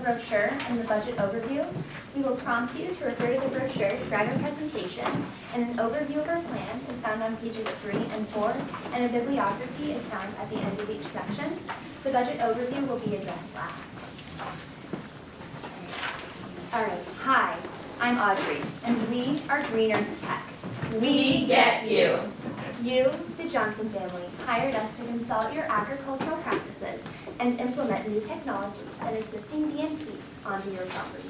brochure and the budget overview, we will prompt you to refer to the brochure throughout our presentation, and an overview of our plan is found on pages three and four, and a bibliography is found at the end of each section. The budget overview will be addressed last. All right, hi, I'm Audrey, and we are Greener Tech. We get you. You, the Johnson family, hired us to consult your agricultural practices and implement new technologies and existing BMPs onto your property.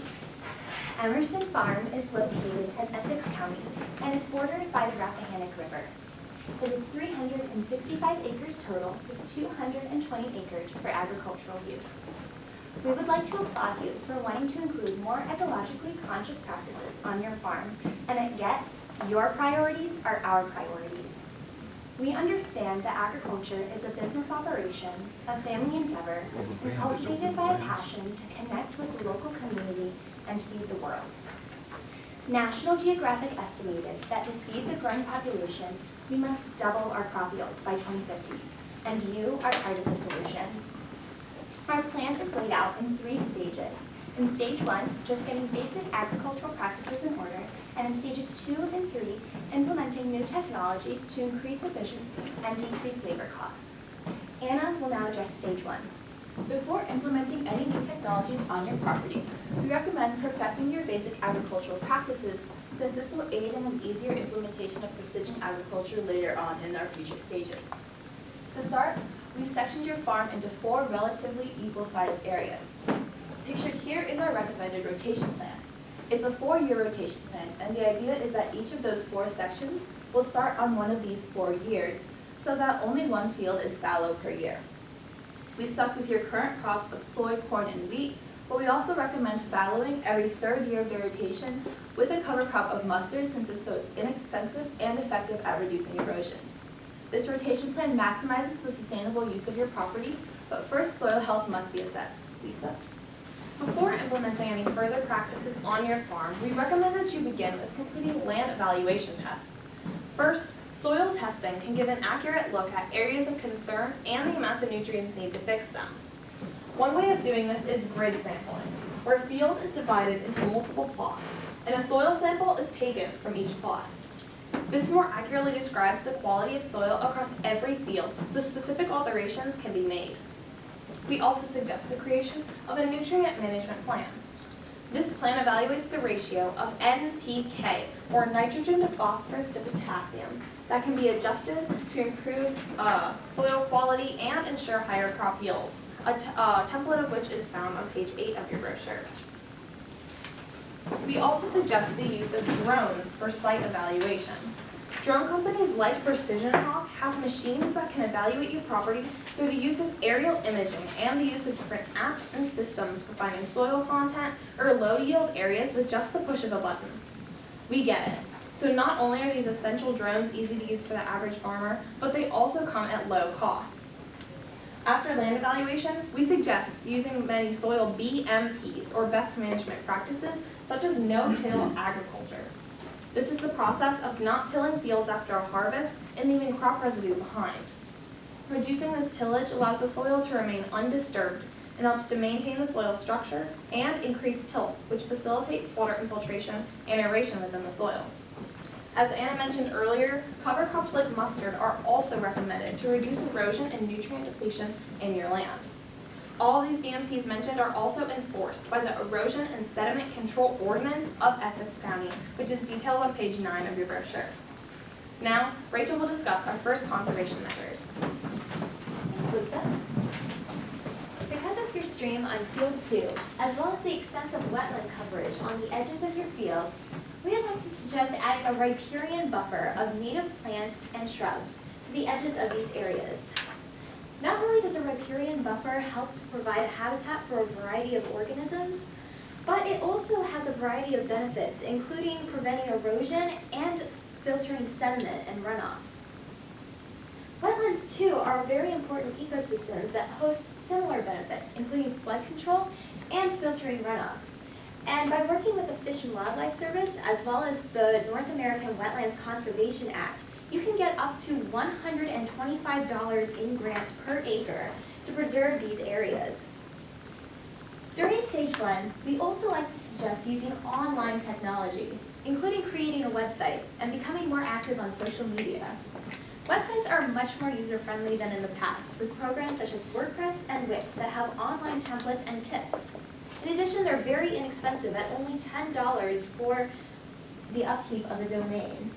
Emerson Farm is located in Essex County and is bordered by the Rappahannock River. It is 365 acres total with 220 acres for agricultural use. We would like to applaud you for wanting to include more ecologically conscious practices on your farm and yet your priorities are our priorities. We understand that agriculture is a business operation, a family endeavor, and cultivated by a passion to connect with the local community and feed the world. National Geographic estimated that to feed the growing population, we must double our crop yields by 2050, and you are part of the solution. Our plan is laid out in three stages. In stage one, just getting basic agricultural practices in order, and in stages two and three, implementing new technologies to increase efficiency and decrease labor costs. Anna will now address stage one. Before implementing any new technologies on your property, we recommend perfecting your basic agricultural practices since this will aid in an easier implementation of precision agriculture later on in our future stages. To start, we've sectioned your farm into four relatively equal-sized areas. Pictured here is our recommended rotation plan. It's a four-year rotation plan, and the idea is that each of those four sections will start on one of these four years, so that only one field is fallow per year. We stuck with your current crops of soy, corn, and wheat, but we also recommend fallowing every third year of the rotation with a cover crop of mustard since it's both inexpensive and effective at reducing erosion. This rotation plan maximizes the sustainable use of your property, but first soil health must be assessed. Lisa? Before implementing any further practices on your farm, we recommend that you begin with completing land evaluation tests. First, soil testing can give an accurate look at areas of concern and the amounts of nutrients needed to fix them. One way of doing this is grid sampling, where a field is divided into multiple plots, and a soil sample is taken from each plot. This more accurately describes the quality of soil across every field, so specific alterations can be made. We also suggest the creation of a nutrient management plan. This plan evaluates the ratio of NPK, or nitrogen to phosphorus to potassium, that can be adjusted to improve uh, soil quality and ensure higher crop yields, a uh, template of which is found on page 8 of your brochure. We also suggest the use of drones for site evaluation. Drone companies like PrecisionHawk have machines that can evaluate your property through the use of aerial imaging and the use of different apps and systems for finding soil content or low yield areas with just the push of a button. We get it. So not only are these essential drones easy to use for the average farmer, but they also come at low costs. After land evaluation, we suggest using many soil BMPs, or best management practices, such as no-till agriculture. This is the process of not tilling fields after a harvest and leaving crop residue behind. Reducing this tillage allows the soil to remain undisturbed and helps to maintain the soil structure and increase tilth, which facilitates water infiltration and aeration within the soil. As Anna mentioned earlier, cover crops like mustard are also recommended to reduce erosion and nutrient depletion in your land. All these BMPs mentioned are also enforced by the Erosion and Sediment Control Ordinance of Essex County, which is detailed on page 9 of your brochure. Now, Rachel will discuss our first conservation measures. Thanks, Lisa. Because of your stream on field two, as well as the extensive wetland coverage on the edges of your fields, we would like to suggest adding a riparian buffer of native plants and shrubs to the edges of these areas. Not only does a riparian buffer help to provide habitat for a variety of organisms, but it also has a variety of benefits, including preventing erosion and filtering sediment and runoff. Wetlands, too, are very important ecosystems that host similar benefits, including flood control and filtering runoff. And by working with the Fish and Wildlife Service, as well as the North American Wetlands Conservation Act, you can get up to $125 in grants per acre to preserve these areas. During stage one, we also like to suggest using online technology, including creating a website and becoming more active on social media. Websites are much more user-friendly than in the past, with programs such as WordPress and Wix that have online templates and tips. In addition, they're very inexpensive at only $10 for the upkeep of a domain.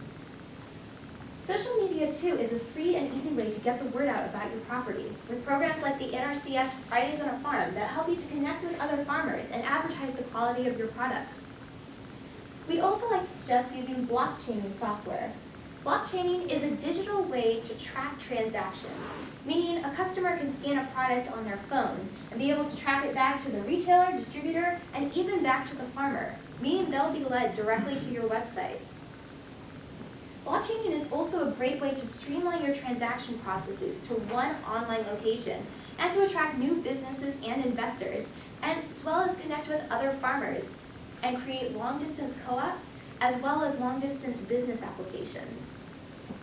Social media too is a free and easy way to get the word out about your property, with programs like the NRCS Fridays on a Farm that help you to connect with other farmers and advertise the quality of your products. We'd also like to suggest using blockchain software. Blockchaining is a digital way to track transactions, meaning a customer can scan a product on their phone and be able to track it back to the retailer, distributor, and even back to the farmer, meaning they'll be led directly to your website. Blockchaining is also a great way to streamline your transaction processes to one online location and to attract new businesses and investors, and as well as connect with other farmers and create long-distance co-ops as well as long-distance business applications.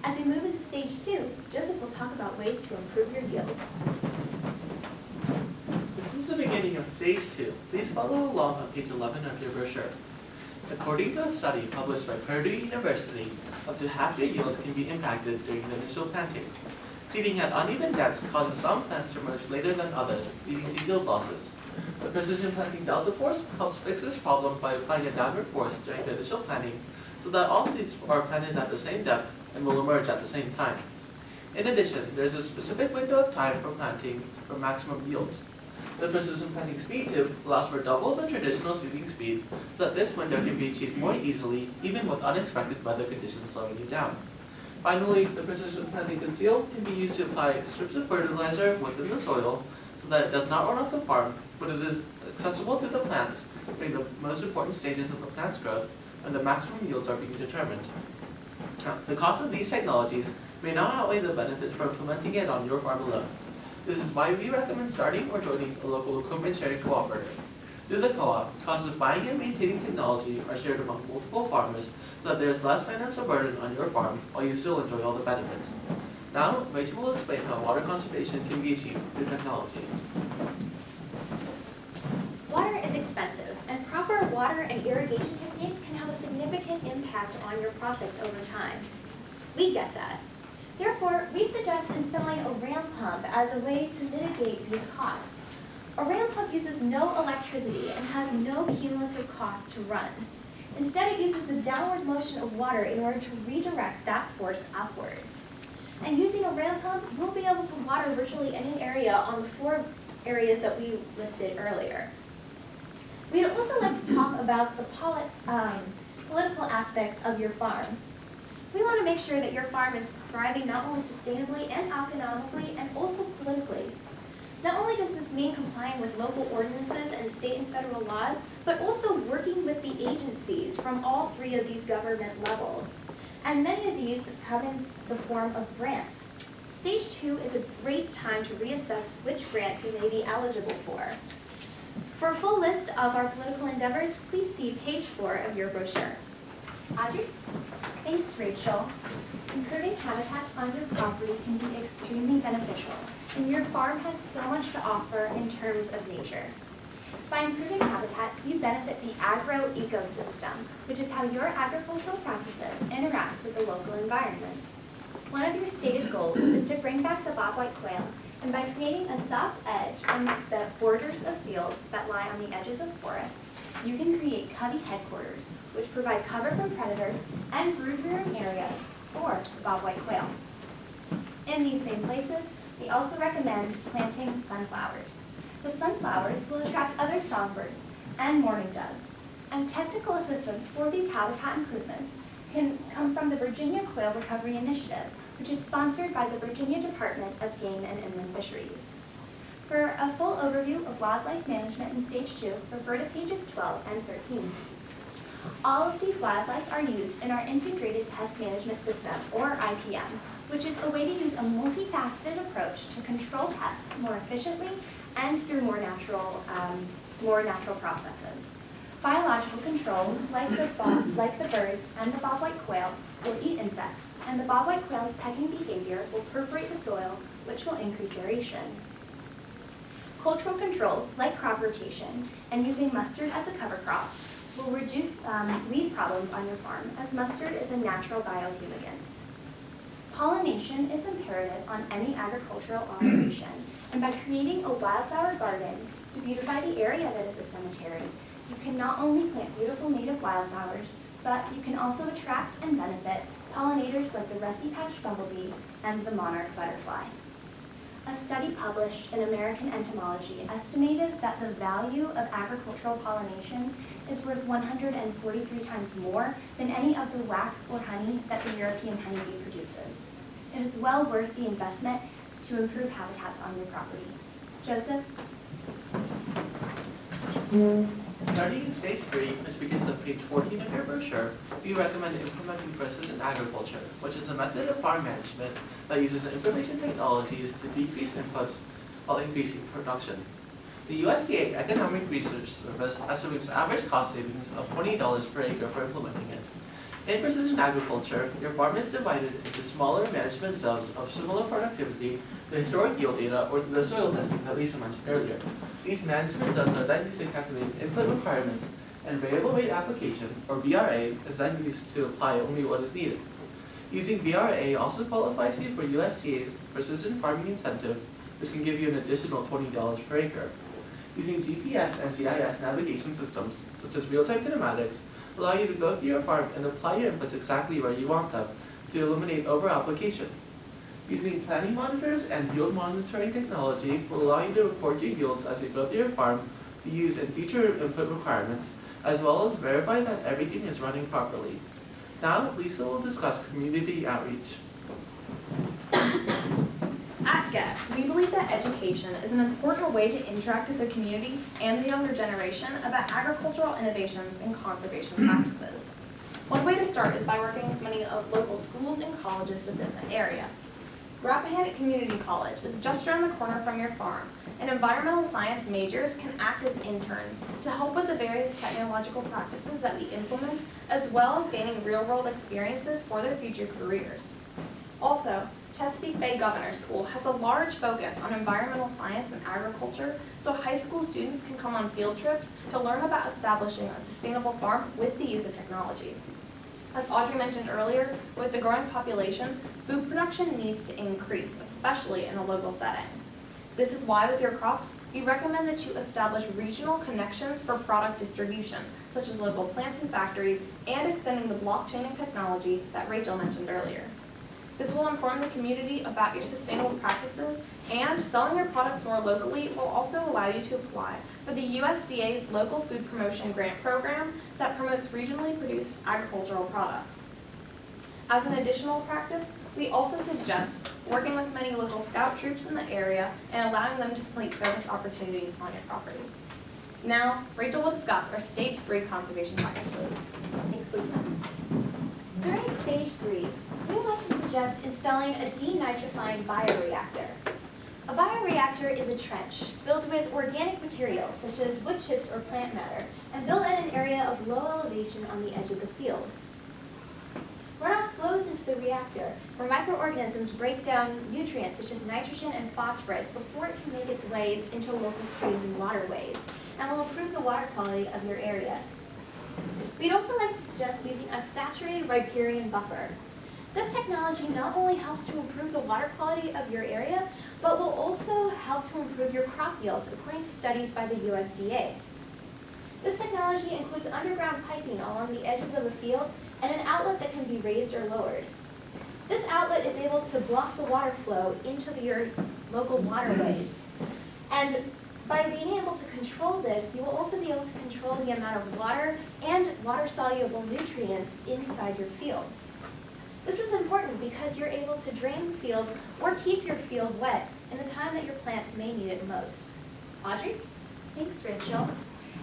As we move into stage two, Joseph will talk about ways to improve your yield. This is the beginning of stage two. Please follow along on page 11 of your brochure. According to a study published by Purdue University, up to half your yields can be impacted during the initial planting. Seeding at uneven depths causes some plants to emerge later than others, leading to yield losses. The precision planting delta force helps fix this problem by applying a downward force during the initial planting so that all seeds are planted at the same depth and will emerge at the same time. In addition, there is a specific window of time for planting for maximum yields. The precision planting speed tube allows for double the traditional seeding speed so that this window can be achieved more easily even with unexpected weather conditions slowing you down. Finally, the precision planting conceal can be used to apply strips of fertilizer within the soil so that it does not run off the farm, but it is accessible to the plants during the most important stages of the plant's growth when the maximum yields are being determined. Now, the cost of these technologies may not outweigh the benefits for implementing it on your farm alone. This is why we recommend starting or joining a local equipment sharing cooperative. Through the co-op, costs of buying and maintaining technology are shared among multiple farmers so that there is less financial burden on your farm while you still enjoy all the benefits. Now, Rachel will explain how water conservation can be achieved through technology. Water is expensive, and proper water and irrigation techniques can have a significant impact on your profits over time. We get that. Therefore, we suggest installing a ram pump as a way to mitigate these costs. A ram pump uses no electricity and has no cumulative cost to run. Instead, it uses the downward motion of water in order to redirect that force upwards. And using a ram pump, we'll be able to water virtually any area on the four areas that we listed earlier. We'd also like to talk about the poli um, political aspects of your farm. We want to make sure that your farm is thriving not only sustainably and economically, and also politically. Not only does this mean complying with local ordinances and state and federal laws, but also working with the agencies from all three of these government levels. And many of these come in the form of grants. Stage two is a great time to reassess which grants you may be eligible for. For a full list of our political endeavors, please see page four of your brochure. Audrey? Thanks, Rachel. Improving habitats on your property can be extremely beneficial, and your farm has so much to offer in terms of nature. By improving habitats, you benefit the agro-ecosystem, which is how your agricultural practices interact with the local environment. One of your stated goals is to bring back the bobwhite quail, and by creating a soft edge on the borders of fields that lie on the edges of forests, you can create covey headquarters, which provide cover from predators and brood rearing areas for bobwhite quail. In these same places, we also recommend planting sunflowers. The sunflowers will attract other songbirds and mourning doves. And technical assistance for these habitat improvements can come from the Virginia Quail Recovery Initiative, which is sponsored by the Virginia Department of Game and Inland Fisheries. For a full overview of wildlife management in stage two, refer to pages 12 and 13. All of these wildlife are used in our Integrated Pest Management System, or IPM, which is a way to use a multifaceted approach to control pests more efficiently and through more natural, um, more natural processes. Biological controls, like the, bob, like the birds and the bobwhite quail, will eat insects, and the bobwhite quail's pecking behavior will perforate the soil, which will increase aeration. Cultural controls, like crop rotation and using mustard as a cover crop, will reduce um, weed problems on your farm as mustard is a natural biofumigant. Pollination is imperative on any agricultural operation, and by creating a wildflower garden to beautify the area that is a cemetery, you can not only plant beautiful native wildflowers, but you can also attract and benefit pollinators like the rusty patched bumblebee and the monarch butterfly. A study published in American Entomology estimated that the value of agricultural pollination is worth 143 times more than any of the wax or honey that the European honeybee produces. It is well worth the investment to improve habitats on your property. Joseph? Mm. Starting in stage three, which begins on page 14 of your brochure, we recommend implementing precision agriculture, which is a method of farm management that uses information technologies to decrease inputs while increasing production. The USDA Economic Research Service estimates average cost savings of $20 per acre for implementing it. In precision agriculture, your farm is divided into smaller management zones of similar productivity, the historic yield data, or the soil testing that Lisa mentioned earlier. These management zones are then used to calculate input requirements, and variable rate application, or VRA, is then used to apply only what is needed. Using VRA also qualifies you for USDA's precision farming incentive, which can give you an additional $20 per acre. Using GPS and GIS navigation systems, such as real-time kinematics, allow you to go through your farm and apply your inputs exactly where you want them to eliminate over-application. Using planning monitors and yield monitoring technology will allow you to record your yields as you go through your farm to use in future input requirements, as well as verify that everything is running properly. Now, Lisa will discuss community outreach. At GET, we believe that education is an important way to interact with the community and the younger generation about agricultural innovations and conservation mm-hmm. practices. One way to start is by working with many of local schools and colleges within the area. Rappahannock Community College is just around the corner from your farm, and environmental science majors can act as interns to help with the various technological practices that we implement, as well as gaining real-world experiences for their future careers. Also, Chesapeake Bay Governor School has a large focus on environmental science and agriculture, so high school students can come on field trips to learn about establishing a sustainable farm with the use of technology. As Audrey mentioned earlier, with the growing population, food production needs to increase, especially in a local setting. This is why with your crops, we recommend that you establish regional connections for product distribution, such as local plants and factories, and extending the blockchain and technology that Rachel mentioned earlier. This will inform the community about your sustainable practices, and selling your products more locally will also allow you to apply for the USDA's Local Food Promotion Grant Program that promotes regionally produced agricultural products. As an additional practice, we also suggest working with many local scout troops in the area and allowing them to complete service opportunities on your property. Now, Rachel will discuss our stage three conservation practices. Thanks, Lisa. During stage three, we would like to suggest installing a denitrifying bioreactor. A bioreactor is a trench filled with organic materials such as wood chips or plant matter and built at an area of low elevation on the edge of the field. Runoff flows into the reactor where microorganisms break down nutrients such as nitrogen and phosphorus before it can make its ways into local streams and waterways and will improve the water quality of your area. We'd also like to suggest using a saturated riparian buffer. This technology not only helps to improve the water quality of your area, but will also help to improve your crop yields according to studies by the USDA. This technology includes underground piping along the edges of a field and an outlet that can be raised or lowered. This outlet is able to block the water flow into your local waterways. And by being able to control this, you will also be able to control the amount of water and water-soluble nutrients inside your fields. This is important because you're able to drain the field or keep your field wet in the time that your plants may need it most. Audrey? Thanks, Rachel.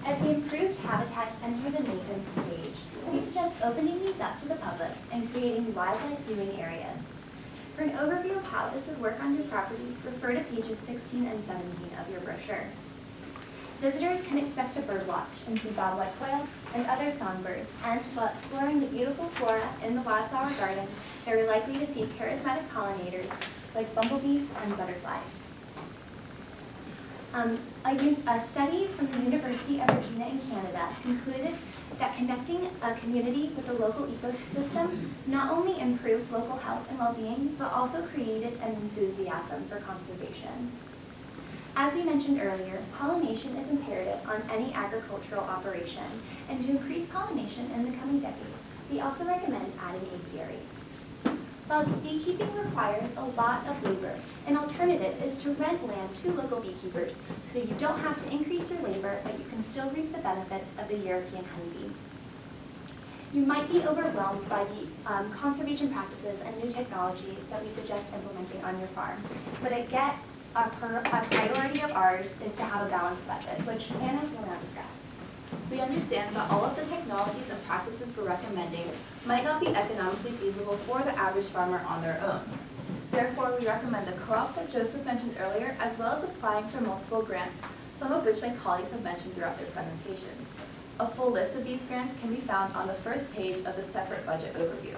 As the improved habitats enter the maintenance stage, we suggest opening these up to the public and creating wildlife viewing areas. For an overview of how this would work on your property, refer to pages 16 and 17 of your brochure. Visitors can expect to birdwatch and see bobwhite quail and other songbirds, and while exploring the beautiful flora in the wildflower garden, they're likely to see charismatic pollinators like bumblebees and butterflies. Um, a, a study from the University of Regina in Canada concluded that connecting a community with the local ecosystem not only improved local health and well-being, but also created an enthusiasm for conservation. As we mentioned earlier, pollination is imperative on any agricultural operation, and to increase pollination in the coming decade, we also recommend adding apiaries. While beekeeping requires a lot of labor, an alternative is to rent land to local beekeepers so you don't have to increase your labor, but you can still reap the benefits of the European honeybee. You might be overwhelmed by the um, conservation practices and new technologies that we suggest implementing on your farm, but I get a, per, a priority of ours is to have a balanced budget, which Anna will now discuss. We understand that all of the technologies and practices we're recommending might not be economically feasible for the average farmer on their own. Therefore, we recommend the co-op that Joseph mentioned earlier, as well as applying for multiple grants, some of which my colleagues have mentioned throughout their presentations. A full list of these grants can be found on the first page of the separate budget overview.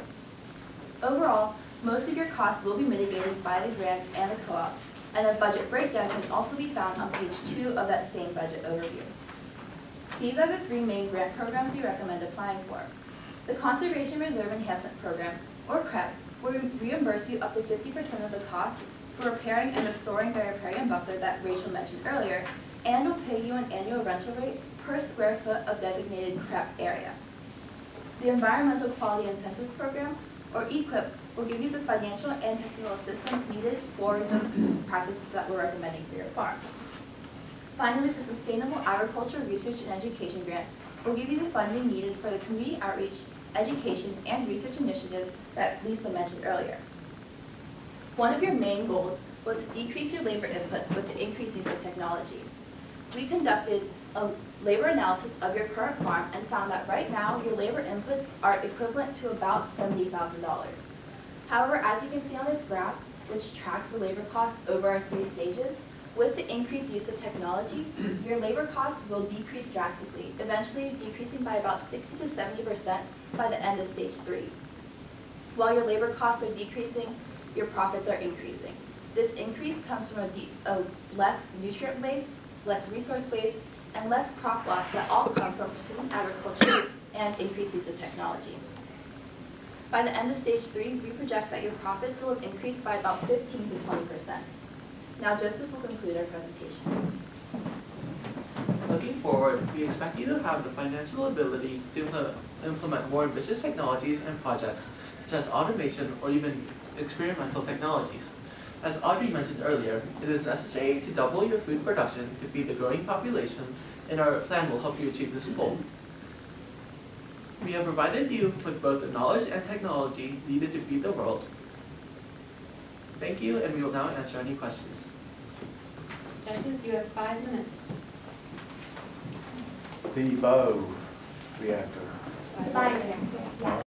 Overall, most of your costs will be mitigated by the grants and the co-op, and a budget breakdown can also be found on page two of that same budget overview. These are the three main grant programs we recommend applying for. The Conservation Reserve Enhancement Program, or CREP, will reimburse you up to 50% of the cost for repairing and restoring the riparian buffer that Rachel mentioned earlier, and will pay you an annual rental rate per square foot of designated CREP area. The Environmental Quality Incentives Program, or EQIP, will give you the financial and technical assistance needed for the practices that we're recommending for your farm. Finally, the Sustainable Agriculture Research and Education Grants will give you the funding needed for the community outreach, education, and research initiatives that Lisa mentioned earlier. One of your main goals was to decrease your labor inputs with the increased use of technology. We conducted a labor analysis of your current farm and found that right now, your labor inputs are equivalent to about $70,000. However, as you can see on this graph, which tracks the labor costs over our three stages, with the increased use of technology, your labor costs will decrease drastically, eventually decreasing by about 60 to 70% by the end of stage three. While your labor costs are decreasing, your profits are increasing. This increase comes from a, a less nutrient waste, less resource waste, and less crop loss that all come from precision agriculture and increased use of technology. By the end of stage three, we project that your profits will have increased by about 15 to 20 percent. Now Joseph will conclude our presentation. Looking forward, we expect you to have the financial ability to implement- implement more ambitious technologies and projects such as automation or even experimental technologies. As Audrey mentioned earlier, it is necessary to double your food production to feed the growing population, and our plan will help you achieve this goal. We have provided you with both the knowledge and technology needed to feed the world. Thank you, and we will now answer any questions. Judges, you have five minutes. The bow reactor. The bioreactor, yes.